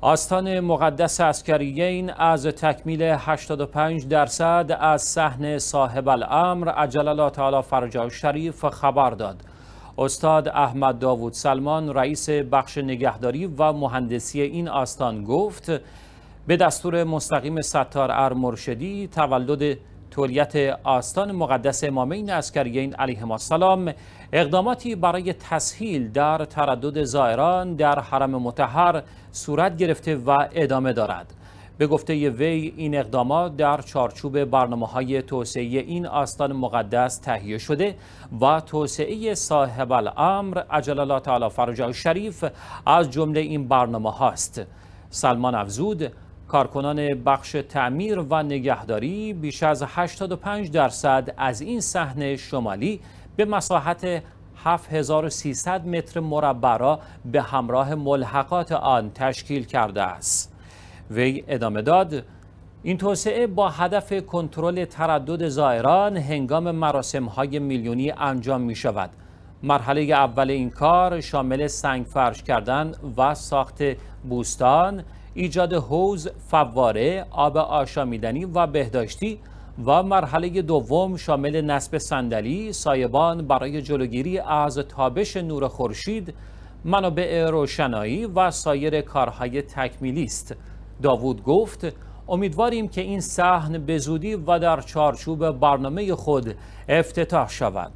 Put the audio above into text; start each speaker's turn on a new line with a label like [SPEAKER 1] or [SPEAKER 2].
[SPEAKER 1] آستان مقدس اسکریین از تکمیل 85 درصد از صحن صاحب الامر عجل الله تعالی فرجه شریف خبر داد. استاد احمد داوود سلمان رئیس بخش نگهداری و مهندسی این آستان گفت به دستور مستقیم ستار ار مرشدی تولد تولیت آستان مقدس امامین عسکریین علیهم السلام اقداماتی برای تسهیل در تردد زائران در حرم متحر صورت گرفته و ادامه دارد. به گفته وی این اقدامات در چارچوب برنامه های توسعه این آستان مقدس تهیه شده و توسعه صاحب الامر عجل الله تعالی فرجه شریف از جمله این برنامه هاست سلمان افزود کارکنان بخش تعمیر و نگهداری بیش از 85 درصد از این صحنه شمالی به مساحت 7300 متر مربع را به همراه ملحقات آن تشکیل کرده است. وی ادامه داد این توسعه با هدف کنترل تردد زائران هنگام مراسم های میلیونی انجام می شود. مرحله اول این کار شامل سنگ فرش کردن و ساخت بوستان، ایجاد حوز، فواره، آب آشامیدنی و بهداشتی و مرحله دوم شامل نصب صندلی، سایبان برای جلوگیری از تابش نور خورشید، منابع روشنایی و سایر کارهای تکمیلی است. داوود گفت امیدواریم که این صحن به زودی و در چارچوب برنامه خود افتتاح شود.